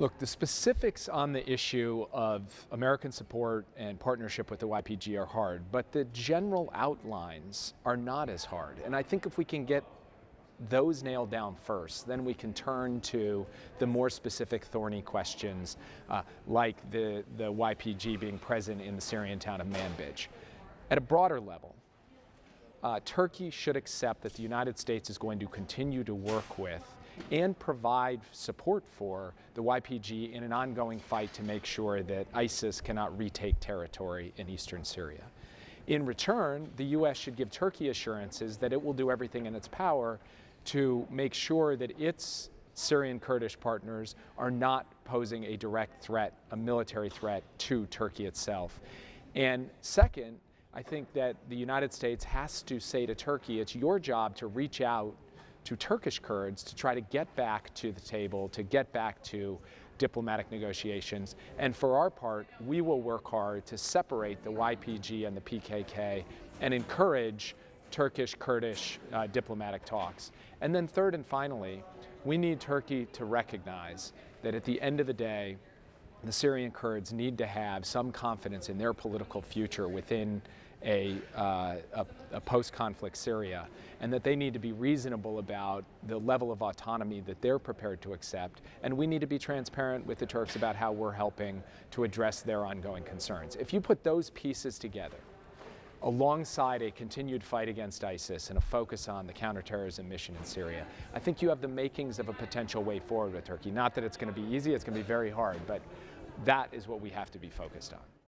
Look, the specifics on the issue of American support and partnership with the YPG are hard, but the general outlines are not as hard. And I think if we can get those nailed down first, then we can turn to the more specific thorny questions uh, like the, the YPG being present in the Syrian town of Manbij. At a broader level, uh, Turkey should accept that the United States is going to continue to work with and provide support for the YPG in an ongoing fight to make sure that ISIS cannot retake territory in eastern Syria. In return, the U.S. should give Turkey assurances that it will do everything in its power to make sure that its Syrian Kurdish partners are not posing a direct threat, a military threat to Turkey itself. And second, I think that the United States has to say to Turkey, it's your job to reach out to Turkish Kurds to try to get back to the table, to get back to diplomatic negotiations. And for our part, we will work hard to separate the YPG and the PKK and encourage Turkish Kurdish uh, diplomatic talks. And then, third and finally, we need Turkey to recognize that at the end of the day, the Syrian Kurds need to have some confidence in their political future within a, uh, a, a post-conflict Syria, and that they need to be reasonable about the level of autonomy that they're prepared to accept, and we need to be transparent with the Turks about how we're helping to address their ongoing concerns. If you put those pieces together, alongside a continued fight against ISIS and a focus on the counterterrorism mission in Syria, I think you have the makings of a potential way forward with Turkey. Not that it's going to be easy, it's going to be very hard, but that is what we have to be focused on.